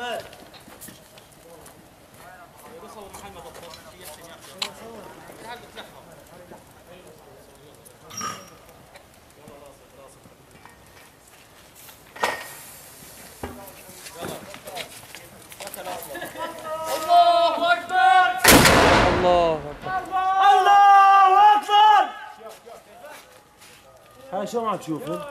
احمد الله أكبر الله الله اكبر ها شو عم تشوفه؟